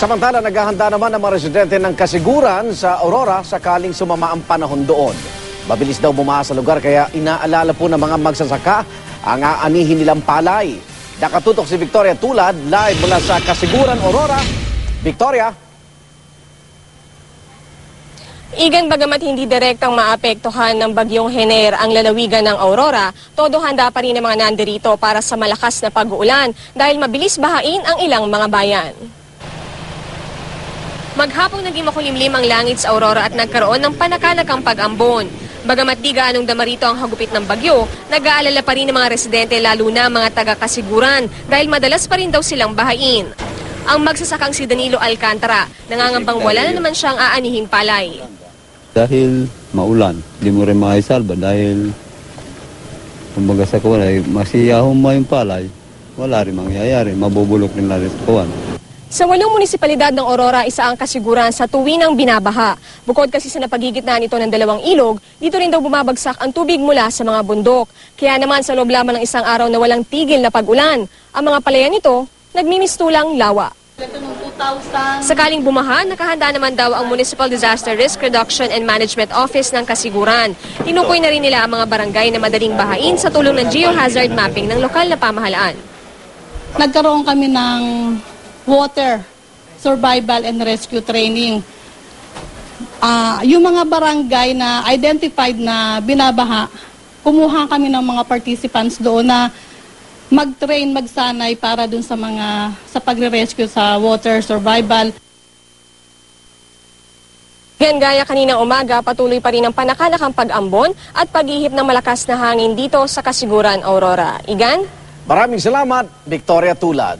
Samantala, naghahanda naman ang mga residente ng kasiguran sa Aurora sakaling sumama ang panahon doon. Mabilis daw bumaha sa lugar kaya inaalala po ng mga magsasaka ang aanihin nilang palay. Nakatutok si Victoria Tulad live mula sa Kasiguran, Aurora. Victoria? Igan bagamat hindi direktang maapektuhan ng bagyong Hener ang lalawigan ng Aurora, todo handa pa rin ang mga nandirito para sa malakas na pag-uulan dahil mabilis bahain ang ilang mga bayan. Maghapong naging makulimlim ang langit sa Aurora at nagkaroon ng panakanakang pag-ambon. Bagamat di gaanong dama rito ang hagupit ng bagyo, nag-aalala pa rin ng mga residente lalo na mga taga-kasiguran dahil madalas pa rin daw silang bahain. Ang magsasakang si Danilo Alcantara, nangangambang wala na naman siyang aanihing palay. Dahil maulan, di mo rin maisalba dahil kumbaga sa kawan ay masiyahon mo yung palay, wala rin mangyayari, mabubulok rin lang sa kawan. Sa walong munisipalidad ng Aurora, isa ang kasiguran sa tuwinang binabaha. Bukod kasi sa napagigitnaan ito ng dalawang ilog, dito rin daw bumabagsak ang tubig mula sa mga bundok. Kaya naman sa loob lamang ng isang araw na walang tigil na pag-ulan, ang mga palayan nito nagmimistulang lawa. Sakaling bumaha, nakahanda naman daw ang Municipal Disaster Risk Reduction and Management Office ng Kasiguran. Tinukoy na rin nila ang mga barangay na madaling bahain sa tulong ng geohazard mapping ng lokal na pamahalaan. nagkaroon kami ng water survival and rescue training. Ah, yung mga barangay na identified na binabaha, kumuha kami ng mga participants doon na mag-train, magsanay para dun sa mga sa pagre-rescue sa water survival. Yan gaya kaninang umaga, patuloy pa rin ang panakanakang pag-ambon at paghihip ng malakas na hangin dito sa Kasiguran, Aurora. Igan? Maraming salamat, Victoria Tulad.